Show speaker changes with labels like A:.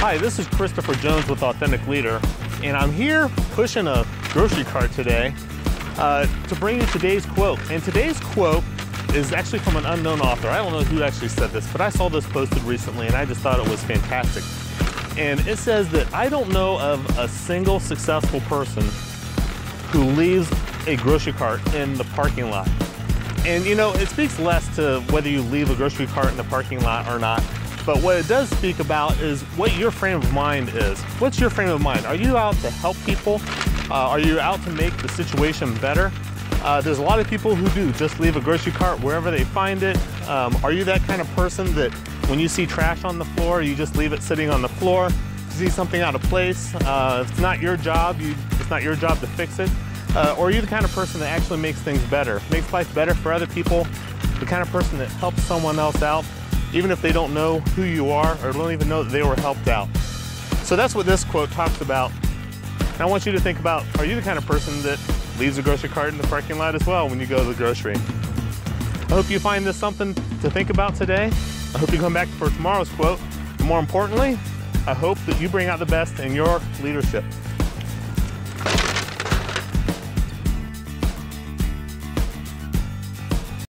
A: Hi, this is Christopher Jones with Authentic Leader, and I'm here pushing a grocery cart today uh, to bring you today's quote. And today's quote is actually from an unknown author. I don't know who actually said this, but I saw this posted recently and I just thought it was fantastic. And it says that I don't know of a single successful person who leaves a grocery cart in the parking lot. And you know, it speaks less to whether you leave a grocery cart in the parking lot or not, but what it does speak about is what your frame of mind is. What's your frame of mind? Are you out to help people? Uh, are you out to make the situation better? Uh, there's a lot of people who do just leave a grocery cart wherever they find it. Um, are you that kind of person that when you see trash on the floor, you just leave it sitting on the floor? See something out of place, uh, it's not your job, you, it's not your job to fix it. Uh, or are you the kind of person that actually makes things better, makes life better for other people, the kind of person that helps someone else out even if they don't know who you are or don't even know that they were helped out. So that's what this quote talks about. And I want you to think about, are you the kind of person that leaves a grocery cart in the parking lot as well when you go to the grocery? I hope you find this something to think about today. I hope you come back for tomorrow's quote. And more importantly, I hope that you bring out the best in your leadership.